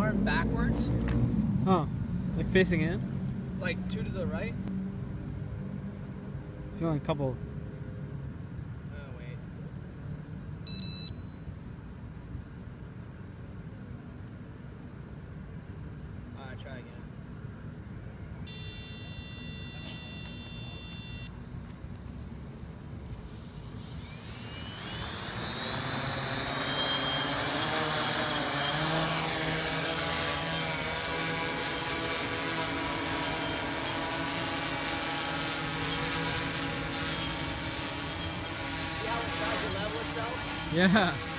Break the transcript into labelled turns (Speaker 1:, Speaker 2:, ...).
Speaker 1: arm backwards,
Speaker 2: Huh. Like facing in?
Speaker 1: like two to the right.
Speaker 2: Feeling a couple.
Speaker 1: Oh wait. Alright, try again.
Speaker 2: Yeah.